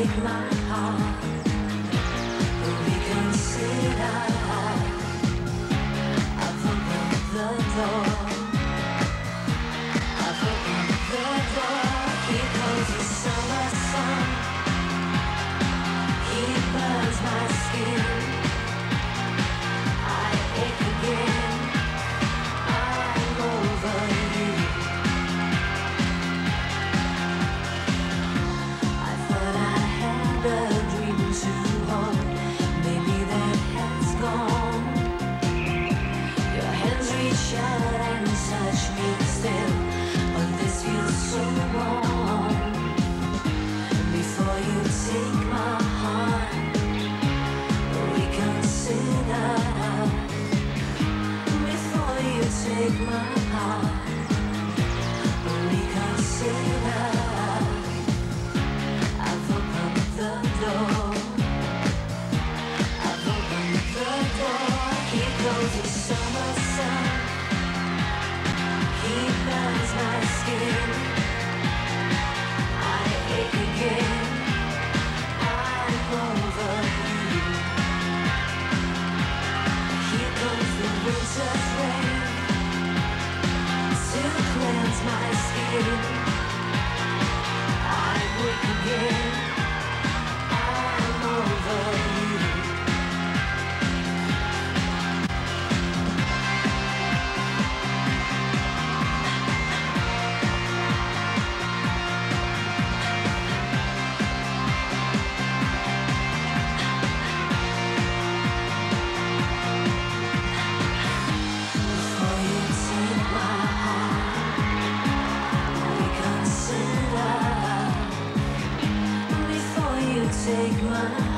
Reconsider I opened the door. cleanse my skin.